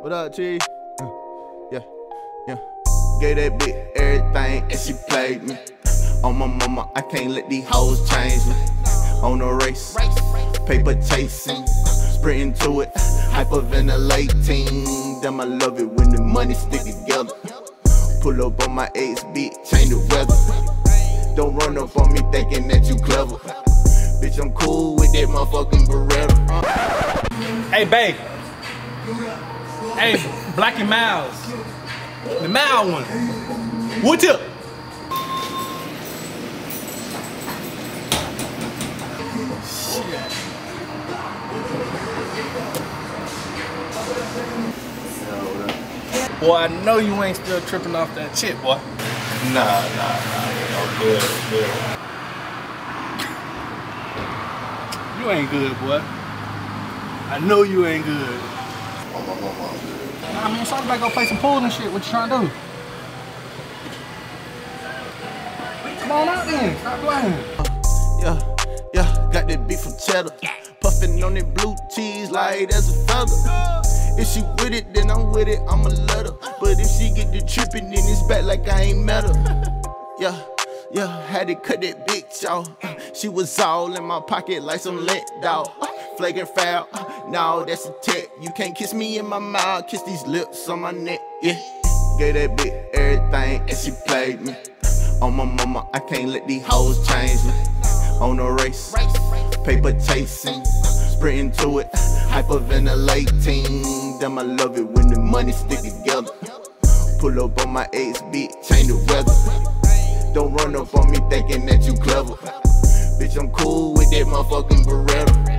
What up, T? Yeah, yeah. Gave that bitch everything and she played me. On my mama, I can't let these hoes change me. On a race, paper chasing, sprinting to it, hyperventilating. Damn, I love it when the money stick together. Pull up on my ex beat, change the weather. Don't run up on me thinking that you clever. Bitch, I'm cool with that motherfucking Beretta. Hey, babe. Hey, Black and Miles. The mild one. What's up? Boy, I know you ain't still tripping off that shit, boy. Nah, nah, nah. No, good, good. You ain't good, boy. I know you ain't good. My I mean, sorry about go play some pool and shit. What you trying to do? Come on out then. Stop playing. Yeah, yeah, got that beef from cheddar. Puffin' on that blue cheese light as a feather. If she with it, then I'm with it, I'ma let her. But if she get the trippin', then it's back like I ain't met her. Yeah, yeah, had to cut that bitch off. She was all in my pocket like some let dog. Flagrant foul, no, that's a tech. You can't kiss me in my mouth, kiss these lips on my neck, yeah. Gave that bitch everything and she played me. On my mama, I can't let these hoes change me. On a race, paper chasing, sprinting to it, hyperventilating. Damn, I love it when the money stick together. Pull up on my ex beat, change the weather. Don't run up on me thinking that you clever. Bitch, I'm cool with that motherfucking Beretta.